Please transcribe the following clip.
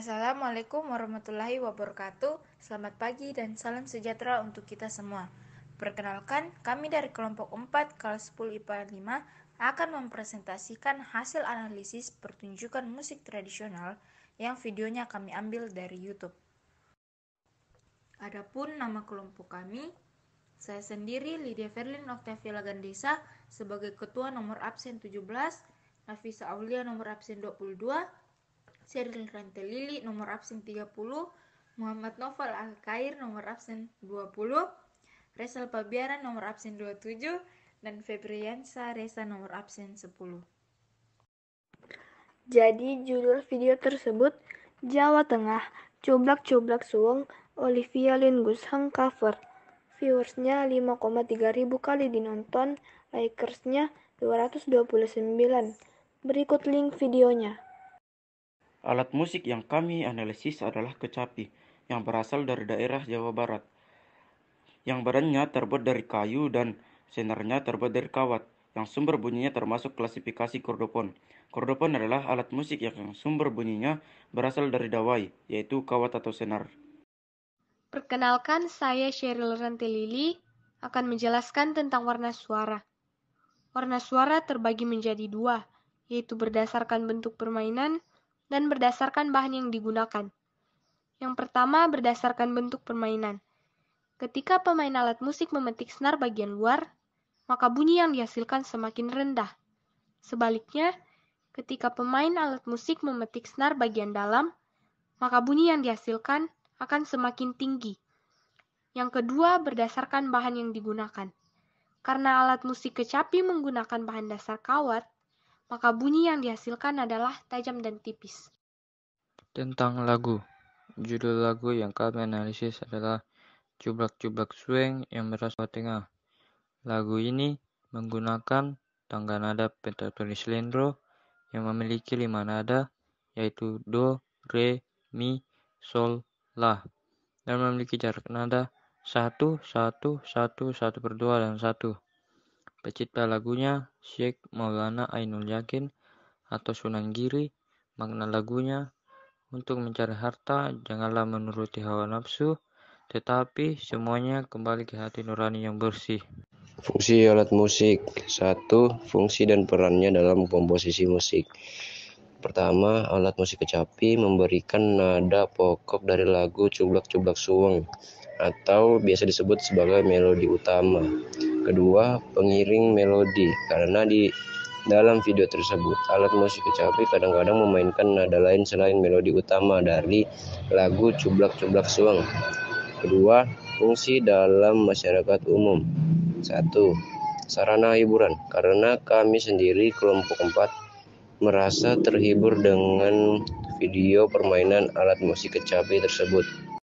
Assalamualaikum warahmatullahi wabarakatuh. Selamat pagi dan salam sejahtera untuk kita semua. Perkenalkan, kami dari kelompok 4 kelas 10 IPA 5 akan mempresentasikan hasil analisis pertunjukan musik tradisional yang videonya kami ambil dari YouTube. Adapun nama kelompok kami, saya sendiri Lydia Verlin Octavia Lagandesa sebagai ketua nomor absen 17, Nafisa Aulia nomor absen 22, Sheryl Rantelili nomor absen 30, Muhammad Noval Al-Kair nomor absen 20, Resal Pabiara nomor absen 27, dan Febriansa Resa nomor absen 10. Jadi judul video tersebut Jawa Tengah, Cublak-Cublak Suwong, Olivia Lingus Hang cover. Viewersnya 5,3 ribu kali dinonton, likersnya 229. Berikut link videonya. Alat musik yang kami analisis adalah kecapi, yang berasal dari daerah Jawa Barat. Yang badannya terbuat dari kayu dan senarnya terbuat dari kawat, yang sumber bunyinya termasuk klasifikasi kordopon. Kordopon adalah alat musik yang sumber bunyinya berasal dari dawai, yaitu kawat atau senar. Perkenalkan, saya Sheryl Rantelili akan menjelaskan tentang warna suara. Warna suara terbagi menjadi dua, yaitu berdasarkan bentuk permainan dan berdasarkan bahan yang digunakan. Yang pertama berdasarkan bentuk permainan. Ketika pemain alat musik memetik senar bagian luar, maka bunyi yang dihasilkan semakin rendah. Sebaliknya, ketika pemain alat musik memetik senar bagian dalam, maka bunyi yang dihasilkan akan semakin tinggi. Yang kedua berdasarkan bahan yang digunakan. Karena alat musik kecapi menggunakan bahan dasar kawat, maka bunyi yang dihasilkan adalah tajam dan tipis. Tentang lagu, judul lagu yang kami analisis adalah Cublak-Cublak Swing yang berasal Tengah. Lagu ini menggunakan tangga nada pentatonis lendro yang memiliki lima nada, yaitu Do, Re, Mi, Sol, La, dan memiliki jarak nada satu, satu, satu, satu per dua, dan satu. Pencipta lagunya Syekh Maulana Ainul Yakin atau Sunan Giri. Makna lagunya, untuk mencari harta, janganlah menuruti hawa nafsu, tetapi semuanya kembali ke hati nurani yang bersih. Fungsi alat musik Satu, fungsi dan perannya dalam komposisi musik Pertama, alat musik kecapi memberikan nada pokok dari lagu Cublak-Cublak Suweng atau biasa disebut sebagai melodi utama. Kedua, pengiring melodi. Karena di dalam video tersebut, alat musik kecapi kadang-kadang memainkan nada lain selain melodi utama dari lagu Cublak-Cublak Suweng. Kedua, fungsi dalam masyarakat umum. Satu, sarana hiburan. Karena kami sendiri kelompok 4 merasa terhibur dengan video permainan alat musik kecapi tersebut.